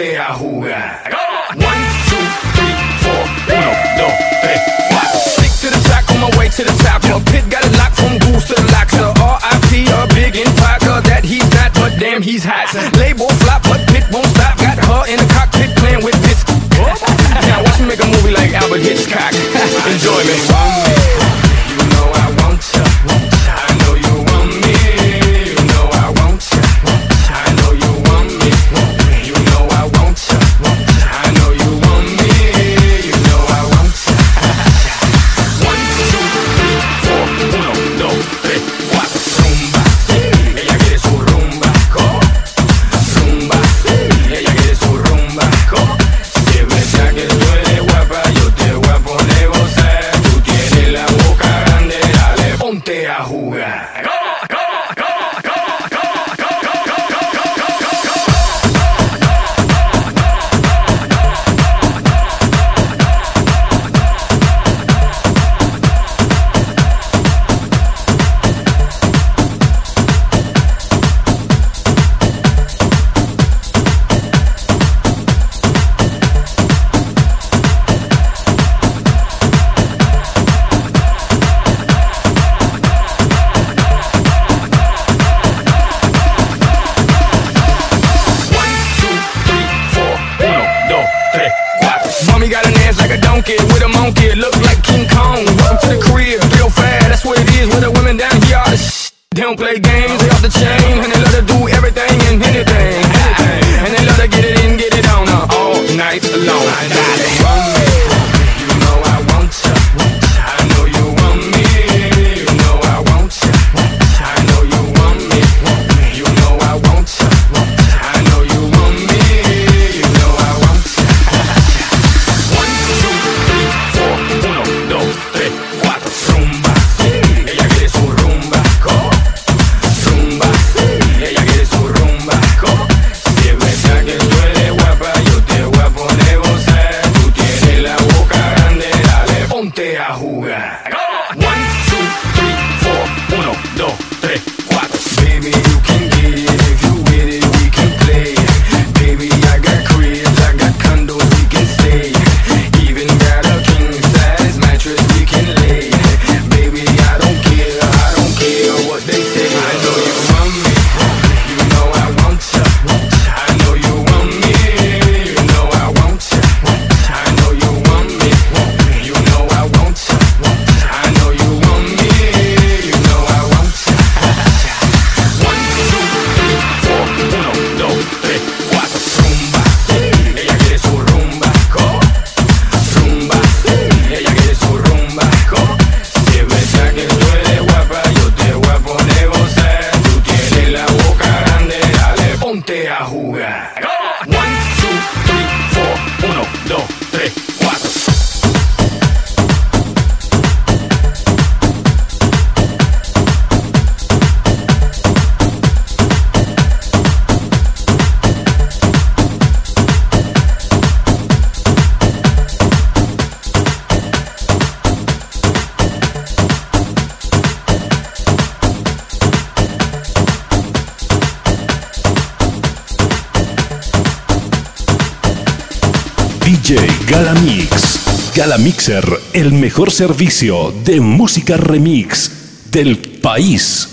ponte a jugar. One, two, three, four, uno, dos, tres, cuatro. Stick to the track on my way to the top. My pit got it locked from goose to the lock. So RIP, a big in vodka that he's not, but damn, he's hot. Label flop, but pit won't stop. Got her in the cockpit playing with pits. now watch me make a movie like Alfred Hitchcock. Enjoy me. don't play games, they off the chain And they love to do everything and anything. And they love to get it in, get it on uh, all night long DJ Galamix. Galamixer, el mejor servicio de música remix del país.